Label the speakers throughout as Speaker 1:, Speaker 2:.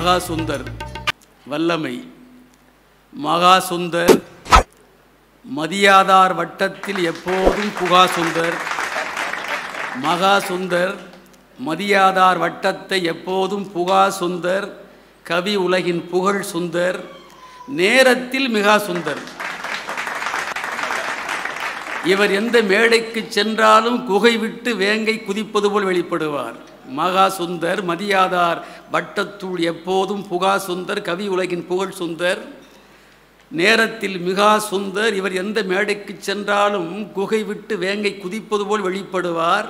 Speaker 1: மகாசுந்தர் வல்லமை. மகாசுந்தர் மதியாதார் வட்டத்தில் எப்போதும் புகா புகாசுந்தர். மகாசுந்தர் மதியாதார் வட்டத்தை எப்போதும் புகா சுந்தர் கவி உலகின் புகழ் சுந்தர். நேரத்தில் மிகா சுந்தர் இவர் எந்த மேடைக்கு சென்றாலும் குகை விட்டு வேங்கை குதிப்பது போல் வெளிப்படுவார். மகா சுந்தர் மதியாதார் வட்டத்தூள் எப்போதும் புகா சுந்தர் கவி உலகின் புகழ் சுந்தர் நேரத்தில் மிகா சுந்தர் இவர் எந்த மேடைக்கு சென்றாலும் குகை விட்டு வேங்கை குதிப்பது போல் வெளிப்படுவார்.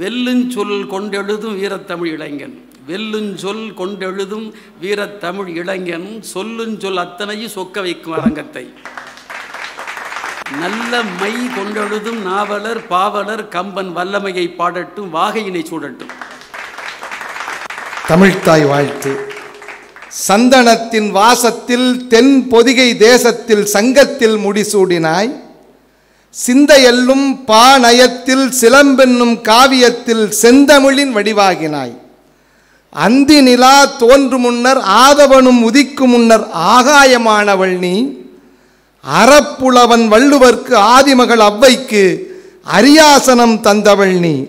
Speaker 1: வெல்லுஞ்சொல் கொண்டெழுதும் வீரத்தமிழ் இளைஞன். வெல்லுஞ்சொல் கொண்டெழுதும் வீரத்தமிழ் இளைஞன். சொல்லுஞ்சொல் அத்தனையும் சொக்க வைக்கும் அரங்கத்தை. நல்ல மை கொண்டெழுதும் நாவலர் பாவலர் கம்பன் வல்லமையை பாடட்டும் வாகையினை சூடட்டும்.
Speaker 2: தமிழ்த்தாய் வாழ்த்து. சந்தனத்தின் வாசத்தில் தென் பொதிகை தேசத்தில் சங்கத்தில் முடிசூடினாய். சிந்தையெல்லும் பாநயத்தில் சிலம்பென்னும் காவியத்தில் செந்தமிழின் வடிவாகினாய். அந்தி நிலா தோன்று முன்னர் ஆதவனும் உதிக்கு முன்னர் ஆகாயமானவள் நீ. அறப்புலவன் வள்ளுவர்க்கு ஆதிமகள் அவ்வைக்கு அரியாசனம் தந்தவள் நீ.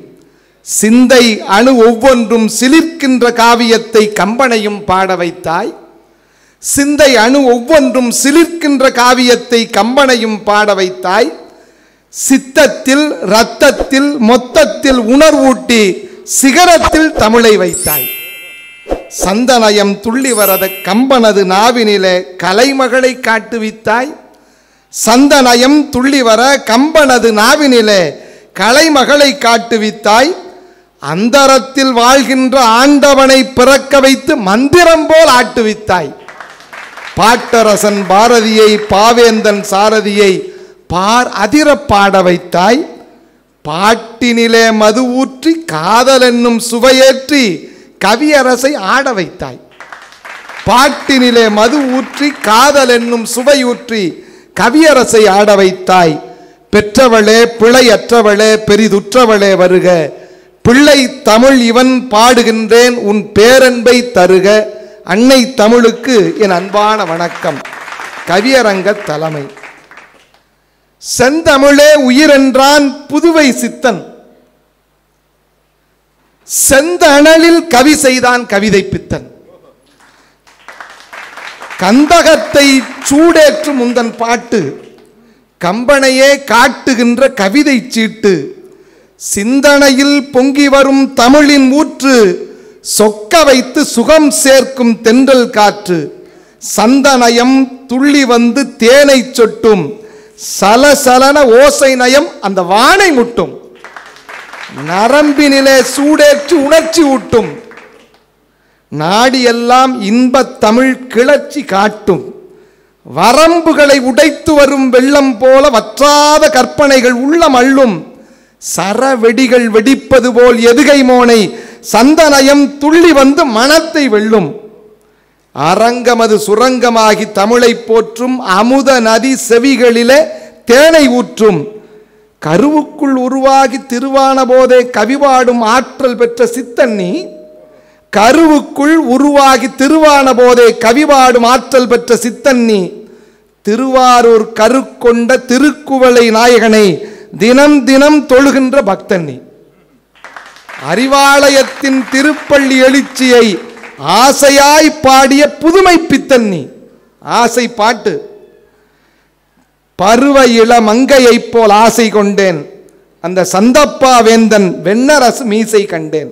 Speaker 2: சிந்தை அணு ஒவ்வொன்றும் சிலிர்க்கின்ற காவியத்தை கம்பனையும் பாட வைத்தாய். சிந்தை அணு ஒவ்வொன்றும் சிலிர்க்கின்ற காவியத்தை கம்பனையும் பாட வைத்தாய். சித்தத்தில் இரத்தத்தில் மொத்தத்தில் உணர்வூட்டி சிகரத்தில் தமிழை வைத்தாய். சந்தனயம் துள்ளி வரத கம்பனது நாவினிலே கலைமகளை காட்டுவித்தாய் சந்தனயம் துள்ளி வர கம்பனது நாவினிலே கலைமகளை காட்டுவித்தாய் அந்தரத்தில் வாழ்கின்ற ஆண்டவனை பிறக்க வைத்து மந்திரம் போல் ஆட்டுவித்தாய். பாட்டரசன் பாரதியை பாவேந்தன் சாரதியை பார் அதிர பாட வைத்தாய். பாட்டினிலே மது ஊற்றி காதல் என்னும் சுவையேற்றி கவியரசை ஆட வைத்தாய். பாட்டினிலே மது ஊற்றி காதல் என்னும் சுவையூற்றி கவியரசை ஆட வைத்தாய். பெற்றவளே பிழையற்றவளே பெரிதுற்றவளே வருக. பிள்ளை தமிழ் இவன் பாடுகின்றேன் உன் பேரன்பை தருக அன்னை தமிழுக்கு என் அன்பான வணக்கம். கவியரங்க தலைமை. செந்தமிழே உயிரென்றான் புதுவை சித்தன். செந்தணலில் கவி செய்தான் கவிதை பித்தன். கந்தகத்தை சூடேற்றும் முந்தன் பாட்டு கம்பனையே காட்டுகின்ற கவிதை சீட்டு சிந்தனையில் பொங்கி வரும் தமிழின் ஊற்று சொக்க வைத்து சுகம் சேர்க்கும் தென்றல் காற்று. சந்தனயம் துள்ளி வந்து தேனை சொட்டும். சலசலன ஓசை நயம் அந்த வானை முட்டும். நரம்பினிலே சூடேற்றி உணர்ச்சி ஊட்டும். நாடியெல்லாம் இன்பத் தமிழ் கிளர்ச்சி காட்டும். வரம்புகளை உடைத்து வரும் வெள்ளம் போல வற்றாத கற்பனைகள் உள்ளம் அள்ளும். சரவெடிகள் வெடிப்பது போல் எதுகை மோனை சந்தனயம் துள்ளி வந்து மனத்தை வெல்லும். அரங்கமது சுரங்கமாகி தமிழை போற்றும் அமுத நதி செவிகளிலே தேனை ஊற்றும். கருவுக்குள் உருவாகி திருவான போதே கவிபாடும் ஆற்றல் பெற்ற சித்தன்னி கருவுக்குள் உருவாகி திருவான போதே கவிவாடும் ஆற்றல் பெற்ற சித்தன்னி திருவாரூர் கருக்கொண்ட திருக்குவளை நாயகனை தினம் தினம் தொழுகின்ற பக்தன்னி அறிவாலயத்தின் திருப்பள்ளி எழுச்சியை ஆசையாய் பாடிய புதுமை பித்தன்னி ஆசை பாட்டு. பருவ இள மங்கையைப் போல் ஆசை கொண்டேன். அந்த சந்தப்பா வேந்தன் வெண்ணரசு மீசை கண்டேன்.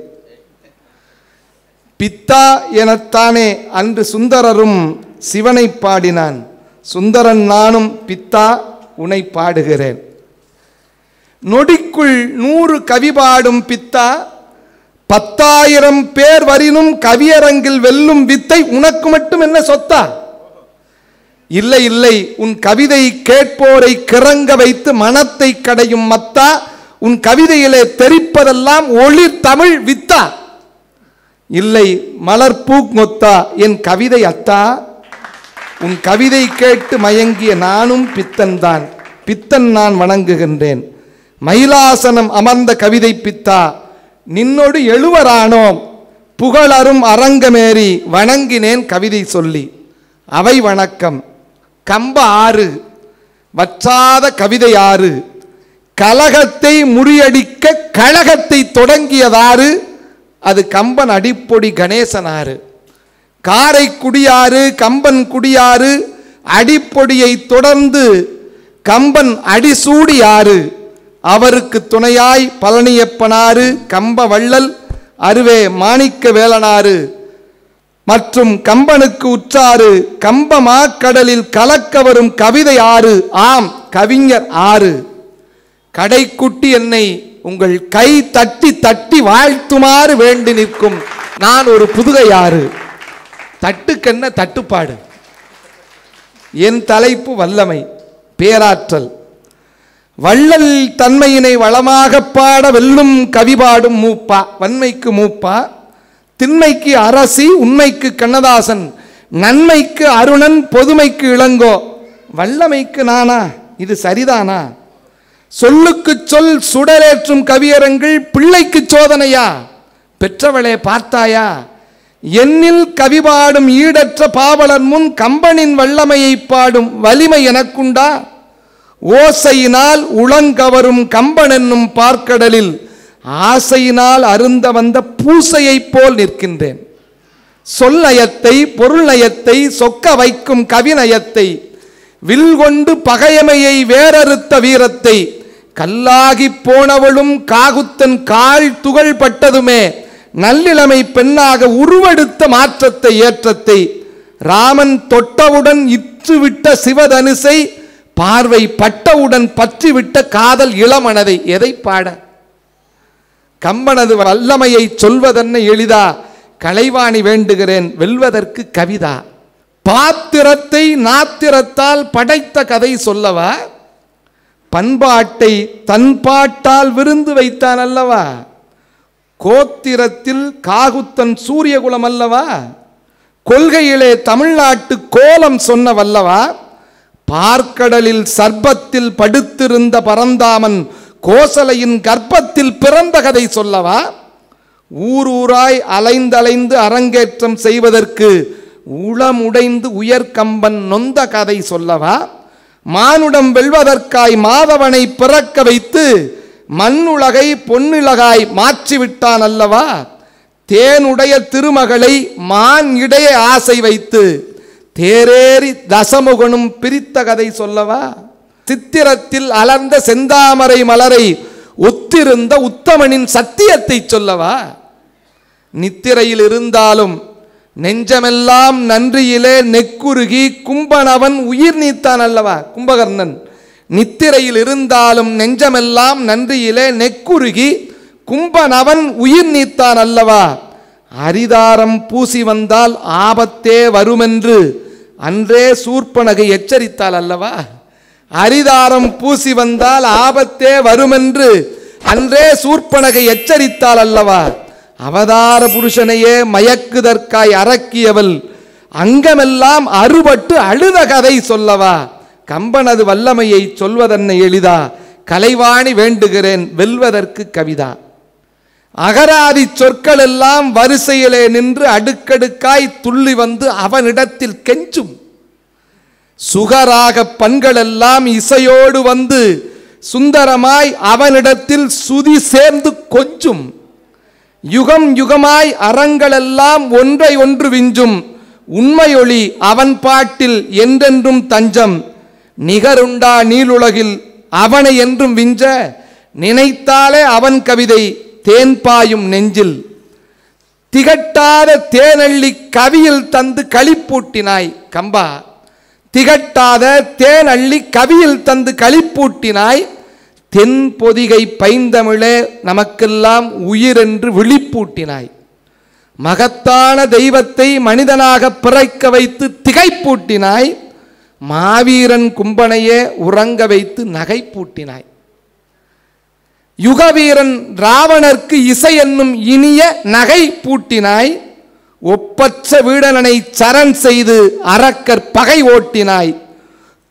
Speaker 2: பித்தா எனத்தானே அன்று சுந்தரரும் சிவனை பாடினான். சுந்தரன் நானும் பித்தா உனை பாடுகிறேன். நொடிக்குள் நூறு கவி பாடும் பித்தா பத்தாயிரம் பேர் வரினும் கவியரங்கில் வெல்லும் வித்தை உனக்கு மட்டும் என்ன சொத்தா? இல்லை இல்லை உன் கவிதை கேட்போரை கிறங்க வைத்து மனத்தை கடையும் மத்தா உன் கவிதையிலே தெரிப்பதெல்லாம் ஒளிர் தமிழ் வித்தா? இல்லை மலர் பூங்கொத்தா என் கவிதை அத்தா? உன் கவிதை கேட்டு மயங்கிய நானும் பித்தன்தான். பித்தன் நான் வணங்குகின்றேன். மயிலாசனம் அமர்ந்த கவிதை பித்தா நின்னோடு எழுவரானோம் புகழரும் அரங்கமேறி வணங்கினேன் கவிதை சொல்லி. அவை வணக்கம். கம்ப ஆறு வற்றாத கவிதை ஆறு கலகத்தை முறியடிக்க கழகத்தை தொடங்கியதாறு அது கம்பன் அடிப்பொடி கணேசனாறு. காரைக்குடியாறு கம்பன் குடியாறு அடிப்பொடியை தொடர்ந்து கம்பன் அடிசூடியாறு. அவருக்கு துணையாய் பழனியப்பனாறு கம்ப வள்ளல் அருவே மாணிக்க வேலனாறு மற்றும் கம்பனுக்கு உற்றாறு கம்ப மாக்கடலில் கலக்க வரும் கவிதை ஆறு. ஆம் கவிஞர் ஆறு. கடைக்குட்டி என்னை உங்கள் கை தட்டி தட்டி வாழ்த்துமாறு வேண்டி நிற்கும் நான் ஒரு புதுகை ஆறு. தட்டுக்கென்ன தட்டுப்பாடு? என் தலைப்பு வல்லமை பேராற்றல். வள்ளல் தன்மையினை வளமாகப் பாட வெல்லும் கவி பாடும் மூப்பா வன்மைக்கு மூப்பா திண்மைக்கு அரசி உண்மைக்கு கண்ணதாசன் நன்மைக்கு அருணன் பொதுமைக்கு இளங்கோ. வல்லமைக்கு நானா? இது சரிதானா? சொல்லுக்கு சொல் சுடரேற்றும் கவியரங்கள் பிள்ளைக்கு சோதனையா? பெற்றவளே பார்த்தாயா? என்னில் கவி பாடும் ஈடற்ற பாவலர் முன் கம்பனின் வல்லமையை பாடும் வலிமை எனக்குண்டா? ஓசையினால் உளங்கவரும் கம்பன் என்னும் பார்க்கடலில் ஆசையினால் அருந்த வந்த பூசையைப் போல் நிற்கின்றேன். சொல்லயத்தை பொருள்நயத்தை சொக்க வைக்கும் கவிநயத்தை வில் கொண்டு பகையமையை வேறறுத்த வீரத்தை கல்லாகி போனவளும் காகுத்தன் கால் துகள் பட்டதுமே நல்லிளமை பெண்ணாக உருவெடுத்த மாற்றத்தை ஏற்றத்தை ராமன் தொட்டவுடன் இற்றுவிட்ட சிவதனுசை பார்வை பட்டவுடன் பற்றிவிட்ட காதல் இளமனதை எதை பாட? கம்பனது வல்லமையை சொல்வதென்ன எளிதா? கலைவாணி வேண்டுகிறேன் வெல்வதற்கு கவிதா. பாத்திரத்தை நாத்திரத்தால் படைத்த கதை சொல்லவா? பண்பாட்டை தன் பாட்டால் விருந்து வைத்தான் அல்லவா? கோத்திரத்தில் காகுத்தன் சூரியகுலம் அல்லவா? கொள்கையிலே தமிழ்நாட்டு கோலம் சொன்ன வல்லவா பார்க்கடலில் சர்ப்பத்தில் படுத்திருந்த பரந்தாமன் கோசலையின் கர்ப்பத்தில் பிறந்த கதை சொல்லவா? ஊர் ஊராய் அலைந்தலைந்து அரங்கேற்றம் செய்வதற்கு உளமுடைந்து உயர்கம்பன் நொந்த கதை சொல்லவா? மானுடம் வெல்வதற்காய் மாதவனை பிறக்க வைத்து மண்ணுலகை பொன்னுலகாய் மாற்றிவிட்டான் அல்லவா? தேனுடைய திருமகளை மான் இடைய ஆசை வைத்து தேரேறி தசமுகனும் பிரித்த கதை சொல்லவா? சித்திரத்தில் அலர்ந்த செந்தாமரை மலரை ஒத்திருந்த உத்தமனின் சத்தியத்தை சொல்லவா? நித்திரையில் இருந்தாலும் நெஞ்சமெல்லாம் நன்றியிலே நெக்குருகி கும்பனவன் உயிர் நீத்தான் அல்லவா? கும்பகர்ணன். நித்திரையில் இருந்தாலும் நெஞ்சமெல்லாம் நன்றியிலே நெக்குருகி கும்பனவன் உயிர் நீத்தான் அல்லவா? அரிதாரம் பூசி வந்தால் ஆபத்தே வருமென்று அன்றே சூர்பனகை எச்சரித்தாள் அல்லவா? அரிதாரம் பூசி வந்தால் ஆபத்தே வருமென்று அன்றே சூர்பனகை எச்சரித்தாள் அல்லவா? அவதார புருஷனையே மயக்குதற்காய் அரக்கியவள் அங்கமெல்லாம் அறுபட்டு அழுத கதை சொல்லவா? கம்பனது வல்லமையை சொல்வதென்ன எளிதா? கலைவாணி வேண்டுகிறேன் வெல்வதற்கு கவிதா. அகராதி சொற்கள் எல்லாம் வரிசையிலே நின்று அடுக்கடுக்காய் துள்ளி வந்து அவனிடத்தில் கெஞ்சும். சுகராக பண்களெல்லாம் இசையோடு வந்து சுந்தரமாய் அவனிடத்தில் சுதி சேர்ந்து கொஞ்சும். யுகம் யுகமாய் அறங்களெல்லாம் ஒன்றை ஒன்று விஞ்சும். உண்மையொளி அவன் பாட்டில் என்றென்றும் தஞ்சம். நிகருண்டா நீளுலகில் அவனை என்றும் விஞ்ச. நினைத்தாலே அவன் கவிதை தேன் பாயும் நெஞ்சில் திகட்டாத தேனள்ளி கவியில் தந்து களிப்பூட்டினாய். கம்பா திகட்டாத தேன் அள்ளி கவியில் தந்து களிப்பூட்டினாய். தென் பொதிகை பைந்தமிழே நமக்கெல்லாம் உயிரென்று விழிப்பூட்டினாய். மகத்தான தெய்வத்தை மனிதனாக பிறக்க வைத்து திகைப்பூட்டினாய். மாவீரன் கும்பனையே உறங்க வைத்து நகைப்பூட்டினாய். யுகவீரன் ராவணர்க்கு இசை என்னும் இனிய நகை பூட்டினாய். ஒப்பற்ற வீடனனை சரண் செய்து அரக்கர் பகை ஓட்டினாய்.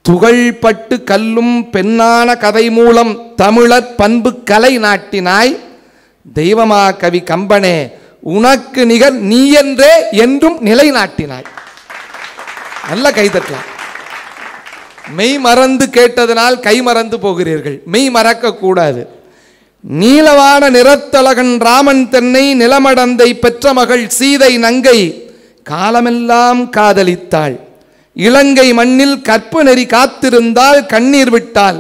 Speaker 2: துகள்பட்டு கல்லும் பெண்ணான கதை மூலம் தமிழர் பண்பு கலை நாட்டினாய். தெய்வமா கவி கம்பனே உனக்கு நிகர் நீ என்றே என்றும் நிலைநாட்டினாய் நல்ல கைதட்டலாம் மெய் மறந்து கேட்டதனால் கை மறந்து போகிறீர்கள். மெய் மறக்க கூடாது நீலவான நிறத்தழகன் ராமன் தென்னை நிலமடந்தை பெற்ற மகள் சீதை நங்கை காலமெல்லாம் காதலித்தாள். இலங்கை மண்ணில் கற்பு நெறி காத்திருந்தால் கண்ணீர் விட்டாள்.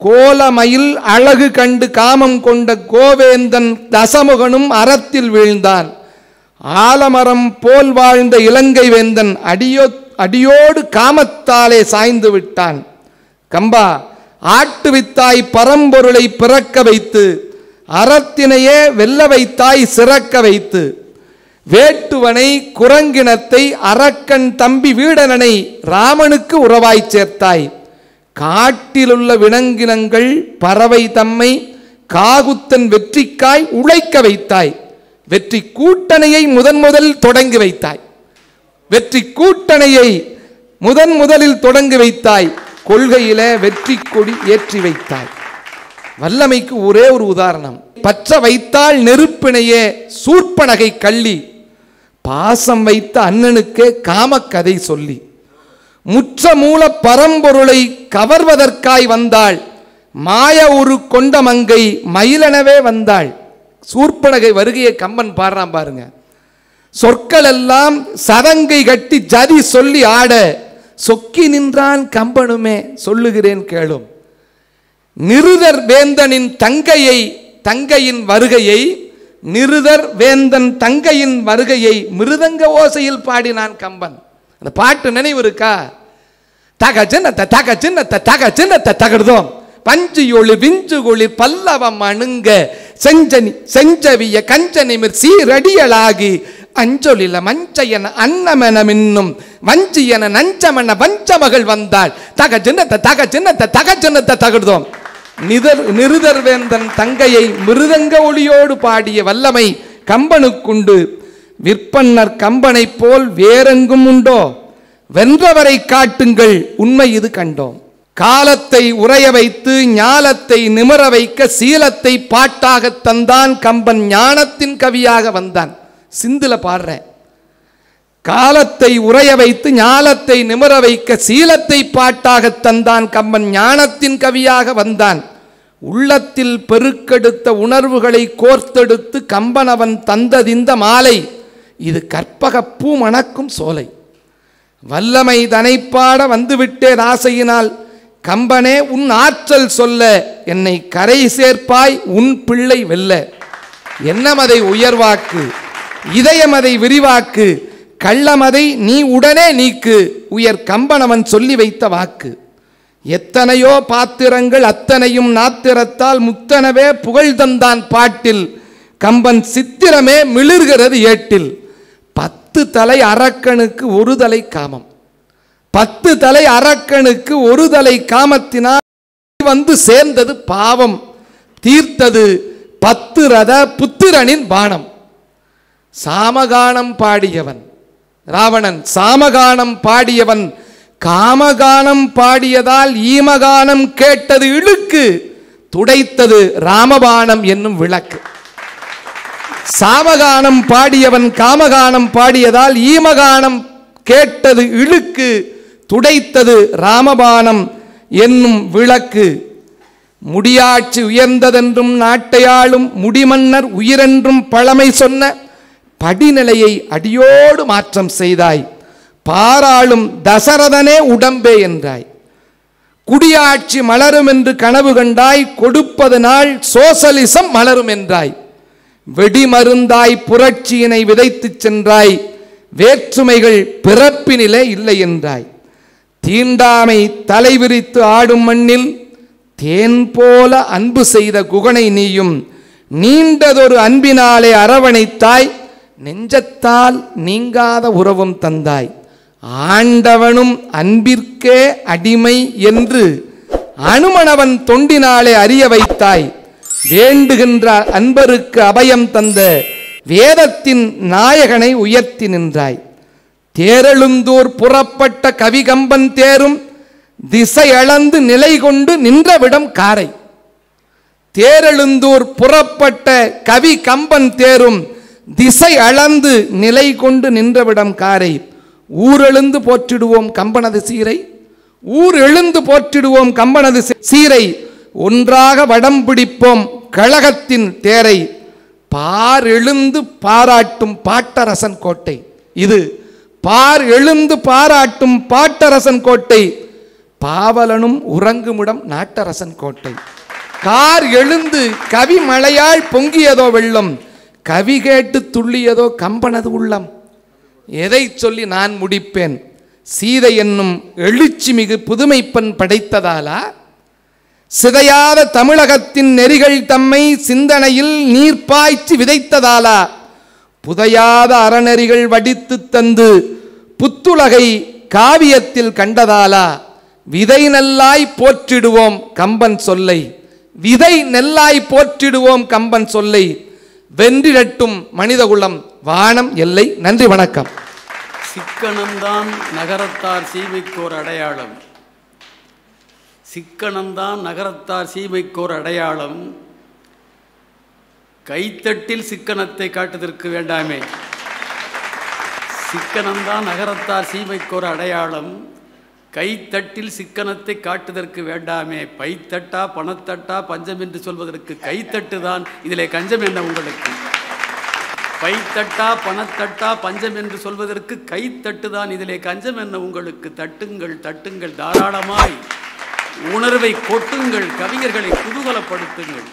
Speaker 2: கோலமயில் அழகு கண்டு காமம் கொண்ட கோவேந்தன் தசமுகனும் அறத்தில் வீழ்ந்தான் ஆலமரம் போல் வாழ்ந்த இலங்கை வேந்தன் அடியோ அடியோடு காமத்தாலே சாய்ந்து விட்டான். கம்பா ஆட்டுவித்தாய் பரம்பொருளை பிறக்க வைத்து அறத்தினையே வெல்ல வைத்தாய் சிறக்க வைத்து வேட்டுவனை குரங்கினத்தை அரக்கன் தம்பி வீடனனை ராமனுக்கு உறவாய் சேர்த்தாய். காட்டிலுள்ள விலங்கினங்கள் பறவை தம்மை காகுத்தன் வெற்றிக்காய் உழைக்க வைத்தாய். வெற்றி கூட்டணையை முதன் முதல் தொடங்கி வைத்தாய். வெற்றி கூட்டணையை முதன் முதலில் தொடங்கி வைத்தாய். கொள்கையில வெற்றி கொடி ஏற்றி வைத்தாய். வல்லமைக்கு ஒரே ஒரு உதாரணம். பற்ற வைத்தால் நெருப்பினையே சூர்ப்பனகை கள்ளி பாசம் வைத்த அண்ணனுக்கே காமக்கதை சொல்லி. முற்ற மூல பரம்பொருளை கவர்வதற்காய் வந்தாள் மாய ஒரு கொண்ட மங்கை மயிலெனவே வந்தாள். சூர்ப்பனகை வருகையை கம்பன் பாடுறான் பாருங்க. சொற்கள் எல்லாம் சதங்கை கட்டி ஜதி சொல்லி ஆட சொக்கி நின்றான் கம்பனுமே சொல்லுகிறேன் கேளும். நிருதர் வேந்தனின் தங்கையை தங்கையின் வருகையை நிருதர் வேந்தன் தங்கையின் வருகையை மிருதங்க ஓசையில் பாடினான் கம்பன். அந்த பாட்டு நினைவு இருக்கா தக சின்னத்த தக சின்னத்த தக சின்னத்த தகர்தோம் விஞ்சு ஒளி பல்லவம் அணுங்க செஞ்சனி செஞ்சவிய கஞ்சனிமிர் சீரடியலாகி அஞ்சொலில மஞ்சையன் அன்னமென மின்னும் வஞ்சியன வஞ்ச வஞ்சமகள் வந்தாள். தக சின்னத்த தக சின்னத்த தக சின்னத்த தகர்தோம் நிதர் நிருதர் வேந்தன் தங்கையை மிருதங்க ஒளியோடு பாடிய வல்லமை கம்பனுக்குண்டு. விற்பன்னர் கம்பனைப் போல் வேறெங்கும் உண்டோ? வென்றவரை காட்டுங்கள் உண்மை இது கண்டோம். காலத்தை உறைய வைத்து ஞாலத்தை நிமர வைக்க சீலத்தை பாட்டாக தந்தான் கம்பன் ஞானத்தின் கவியாக வந்தான். சிந்தில பாடுறேன். காலத்தை உறைய வைத்து ஞாலத்தை நிமிர வைக்க சீலத்தை பாட்டாக தந்தான் கம்பன் ஞானத்தின் கவியாக வந்தான். உள்ளத்தில் பெருக்கெடுத்த உணர்வுகளை கோர்த்தெடுத்து கம்பன் அவன் தந்ததிந்த மாலை. இது கற்பகப்பூ மணக்கும் சோலை. வல்லமை தனைப்பாட வந்துவிட்டேன் ஆசையினால் கம்பனே உன் ஆற்றல் சொல்ல என்னை கரை சேர்ப்பாய் உன் பிள்ளை வெல்ல. என்னமதை உயர்வாக்கு இதயமதை விரிவாக்கு கள்ளமதை நீ உடனே நீக்கு. உயர் கம்பனவன் சொல்லி வைத்த வாக்கு. எத்தனையோ பாத்திரங்கள் அத்தனையும் நாத்திரத்தால் முத்தனவே புகழ் தந்தான் பாட்டில். கம்பன் சித்திரமே மிளிர்கிறது ஏட்டில். பத்து தலை அரக்கனுக்கு ஒரு தலை காமம். பத்து தலை அரக்கனுக்கு ஒரு தலை காமத்தினால் வந்து சேர்ந்தது பாவம். தீர்த்தது பத்து ரத புத்திரனின் பானம். சாமகானம் பாடியவன். ராவணன் சாமகானம் பாடியவன் காமகானம் பாடியதால் ஈமகானம் கேட்டது இழுக்கு துடைத்தது ராமபானம் என்னும் விளக்கு. சாமகானம் பாடியவன் காமகானம் பாடியதால் ஈமகானம் கேட்டது இழுக்கு துடைத்தது ராமபானம் என்னும் விளக்கு. முடியாட்சி உயர்ந்ததென்றும் நாட்டையாளும் முடிமன்னர் உயிரென்றும் பழமை சொன்ன படிநிலையை அடியோடு மாற்றம் செய்தாய். பாராளும் தசரதனே உடம்பே என்றாய். குடியாட்சி மலரும் என்று கனவு கண்டாய் கொடுப்பது நாள் சோசலிசம் மலரும் என்றாய். வெடிமருந்தாய் புரட்சியினை விதைத்துச் சென்றாய் வேற்றுமைகள் பிறப்பினிலே இல்லை என்றாய். தீண்டாமை தலைவிரித்து ஆடும் மண்ணில் தேன் போல அன்பு செய்த குகனை நீயும் நீண்டதொரு அன்பினாலே அரவணைத்தாய் நெஞ்சத்தால் நீங்காத உறவும் தந்தாய். ஆண்டவனும் அன்பிற்கே அடிமை என்று அனுமனவன் தொண்டினாலே அறிய வைத்தாய். வேண்டுகின்ற அன்பருக்கு அபயம் தந்த வேதத்தின் நாயகனை உயர்த்தி நின்றாய். தேரெழுந்தூர் புறப்பட்ட கவிகம்பன் தேரும் திசை அளந்து நிலை கொண்டு நின்றவிடம் காரை. தேரெழுந்தூர் புறப்பட்ட கவி கம்பன் தேரும் திசை அளந்து நிலை கொண்டு நின்றவிடம் காரை? ஊரெழுந்து போற்றிடுவோம் கம்பனது சீரை. ஊர் எழுந்து போற்றிடுவோம் கம்பனது சீரை. ஒன்றாக வடம் பிடிப்போம் கழகத்தின் தேரை. பார் எழுந்து பாராட்டும் பாட்டரசன் கோட்டை. இது பார் எழுந்து பாராட்டும் பாட்டரசன் கோட்டை. பாவலனும் உறங்குமிடம் நாட்டரசன் கோட்டை. கார் எழுந்து கவி மழையால் பொங்கியதோ வெள்ளம். கவி கேட்டு துள்ளியதோ கம்பனது உள்ளம். எதை சொல்லி நான் முடிப்பேன்? சீதை என்னும் எழுச்சி மிகு புதுமைப்பெண் படைத்ததாலா? சிதையாத தமிழகத்தின் நெறிகள் தம்மை சிந்தனையில் நீர் பாய்ச்சி விதைத்ததாலா? புதையாத அறநெறிகள் வடித்து தந்து புத்துலகை காவியத்தில் கண்டதாலா? விதை நெல்லாய் போற்றிடுவோம் கம்பன் சொல்லை. விதை நெல்லாய் போற்றிடுவோம் கம்பன் சொல்லை. வென்றிடட்டும் மனிதகுலம். வானம் எல்லை. நன்றி வணக்கம்.
Speaker 1: சிக்கனம்தான் நகரத்தார் சீமைக்கோர் அடையாளம். சிக்கனம்தான் நகரத்தார் சீமைக்கோர் அடையாளம். கைத்தட்டில் சிக்கனத்தை காட்டுவதற்கு வேண்டாமே. சிக்கனம்தான் நகரத்தார் சீமைக்கோர் அடையாளம். கைத்தட்டில் சிக்கனத்தை காட்டுதற்கு வேண்டாமே. பைத்தட்டா பணத்தட்டா பஞ்சம் என்று சொல்வதற்கு கைத்தட்டு தான். இதிலே கஞ்சம் என்ன உங்களுக்கு? பைத்தட்டா பணத்தட்டா பஞ்சம் என்று சொல்வதற்கு கைத்தட்டு தான். இதிலே கஞ்சம் என்ன உங்களுக்கு? தட்டுங்கள் தட்டுங்கள் தாராளமாய். உணர்வை கொட்டுங்கள். கவிஞர்களை குதூகலப்படுத்துங்கள்.